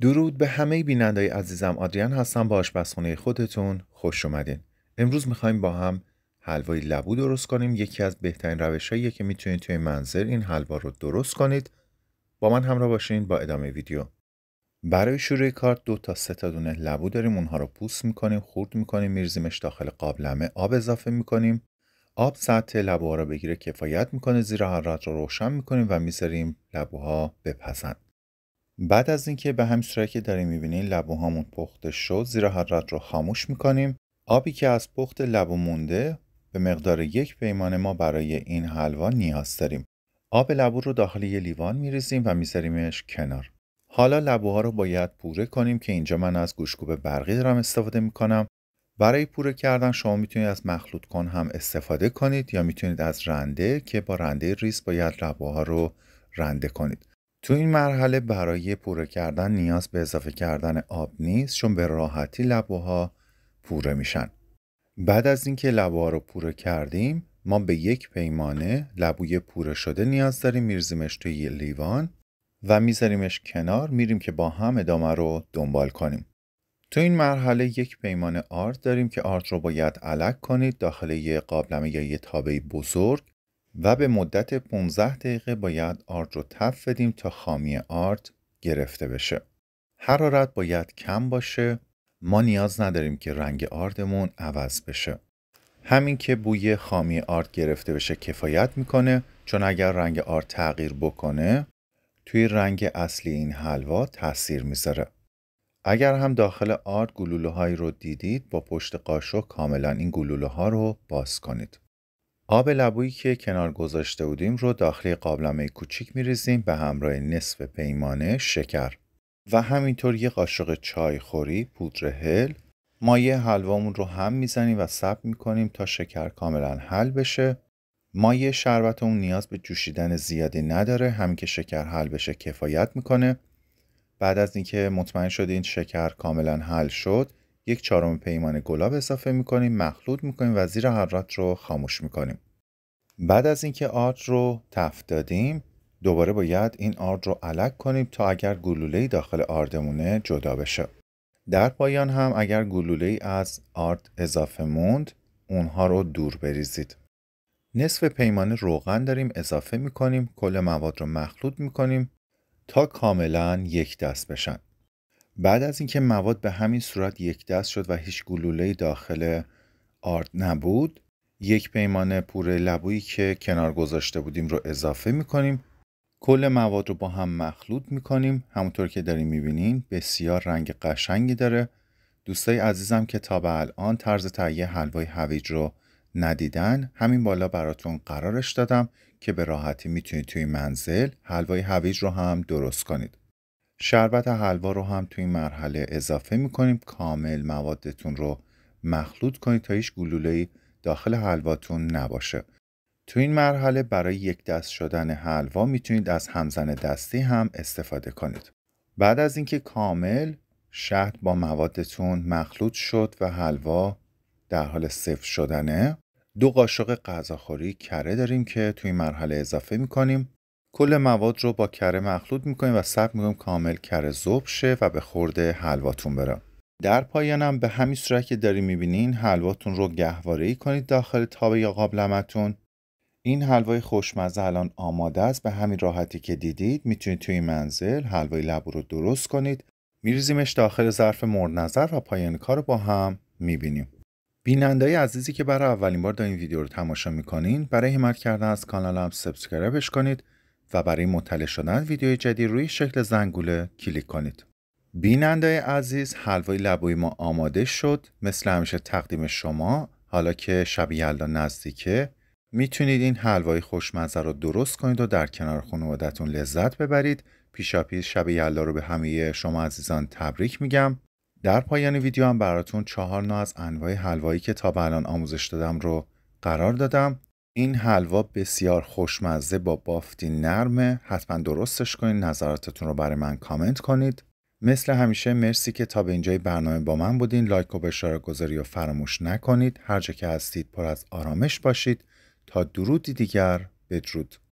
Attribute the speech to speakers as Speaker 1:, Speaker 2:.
Speaker 1: درود به همه بینندای عزیزم. آدریان هستم با آشپزخونه خودتون خوش اومدین. امروز می‌خوایم با هم حلوای لبو درست کنیم. یکی از بهترین روشهاییه که می‌تونید توی منزل این حلوا رو درست کنید. با من همراه باشین با ادامه ویدیو. برای شروع کار دو تا سه تا دونه لبو داریم. اونها رو پوست می‌کنیم خورد می‌کنیم میرزیمش داخل قابلمه آب اضافه می‌کنیم. آب سطح لبوها رو بگیره کفایت می‌کنه زیر حرارت رو روشن می‌کنیم و می‌ذاریم لبوها بپزند بعد از اینکه به همین که داریم می‌بینین لبوهامون پخته شد زیر حرارت رو خاموش می‌کنیم. آبی که از پخت لبو مونده به مقدار یک پیمانه ما برای این حلوا نیاز داریم. آب لبو رو داخل یه لیوان میریزیم و میذاریمش کنار. حالا لبوها رو باید پوره کنیم که اینجا من از گوشکوب برقی دارم استفاده می‌کنم. برای پوره کردن شما می‌تونید از مخلوط کن هم استفاده کنید یا می‌تونید از رنده که با رنده ریز باید لبوها رو رنده کنید. تو این مرحله برای پوره کردن نیاز به اضافه کردن آب نیست چون به راحتی لبوها پوره میشن. بعد از اینکه لبوها رو پوره کردیم ما به یک پیمانه لبوی پوره شده نیاز داریم میرزیمش توی لیوان و میذاریمش کنار میریم که با هم ادامه رو دنبال کنیم. تو این مرحله یک پیمانه آرد داریم که آرد رو باید علک کنید داخل یه قابلمه یا یه تابه بزرگ و به مدت 15 دقیقه باید آرد رو تف بدیم تا خامی آرد گرفته بشه. حرارت باید کم باشه. ما نیاز نداریم که رنگ آردمون عوض بشه. همین که بوی خامی آرد گرفته بشه کفایت می‌کنه چون اگر رنگ آرد تغییر بکنه توی رنگ اصلی این حلوا تاثیر می‌ذاره. اگر هم داخل آرد گلوله هایی رو دیدید با پشت قاشق کاملا این گلوله ها رو باز کنید. آب لبویی که کنار گذاشته بودیم رو داخل قابلمه کوچیک میریزیم به همراه نصف پیمانه شکر. و همینطور یه قاشق چای خوری پودر هل مایه حلوامون رو هم می‌زنیم و سب می‌کنیم تا شکر کاملا حل بشه. مایه شربت اون نیاز به جوشیدن زیادی نداره همین که شکر حل بشه کفایت می‌کنه. بعد از اینکه مطمئن شدین شکر کاملا حل شد یک چهارم پیمان گلاب اضافه می‌کنیم مخلوط می‌کنیم و زیر حرارت رو خاموش می‌کنیم. بعد از اینکه آرد رو تفت دادیم دوباره باید این آرد رو علک کنیم تا اگر گلوله داخل آردمونه جدا بشه. در پایان هم اگر گلوله از آرد اضافه موند اونها رو دور بریزید. نصف پیمانه روغن داریم اضافه می‌کنیم کل مواد رو مخلوط می‌کنیم تا کاملا یک دست بشن. بعد از اینکه مواد به همین صورت یک دست شد و هیچ گلوله داخل آرد نبود یک پیمانه پوره لبویی که کنار گذاشته بودیم رو اضافه می‌کنیم. کل مواد رو با هم مخلوط می‌کنیم. همونطور که داریم می‌بینین بسیار رنگ قشنگی داره. دوستای عزیزم که تا به الان طرز تهیه حلوای هویج رو ندیدن همین بالا براتون قرارش دادم که به راحتی می‌تونید توی منزل حلوای هویج رو هم درست کنید. شربت حلوا رو هم توی این مرحله اضافه می‌کنیم. کامل موادتون رو مخلوط کنید تا هیچ گلوله داخل حلواتون نباشه. تو این مرحله برای یک دست شدن حلوا می‌تونید از همزن دستی هم استفاده کنید. بعد از اینکه کامل شهد با موادتون مخلوط شد و حلوا در حال سفت شدنه دو قاشق غذاخوری کره داریم که توی این مرحله اضافه می‌کنیم. کل مواد رو با کره مخلوط می‌کنیم و سب می‌کنیم کامل کره ذوب شه و به خورده حلواتون بره در پایانم به همین صورت که داری می‌بینین حلواتون رو گهواره کنید داخل تابه یا قابلمتون این حلوای خوشمزه الان آماده است. به همین راحتی که دیدید می‌تونید توی منزل حلوای لبو رو درست کنید. میریزیمش داخل ظرف مورد نظر و پایان کار رو با هم می‌بینیم. بینندای عزیزی که برای اولین بار این ویدیو رو تماشا می‌کنین برای حمایت کردن از کانالم subscribe ش کنید. و برای مطلع شدن ویدیوی جدید روی شکل زنگوله کلیک کنید. بیننده عزیز حلوای لبوی ما آماده شد. مثل همیشه تقدیم شما. حالا که شب یلدا نزدیکه می‌تونید این حلوای خوشمزه رو درست کنید و در کنار خانوادتون لذت ببرید. پیشاپیش شب یلدا رو به همه شما عزیزان تبریک میگم. در پایان ویدیو هم براتون چهار نوع از انواع حلوایی که تا به الان آموزش دادم رو قرار دادم. این حلوا بسیار خوشمزه با بافتی نرمه. حتما درستش کنید نظراتتون رو برای من کامنت کنید. مثل همیشه مرسی که تا به اینجای برنامه با من بودین. لایک و اشاره گذاری و فراموش نکنید. هر جا که هستید پر از آرامش باشید. تا درودی دیگر بدرود.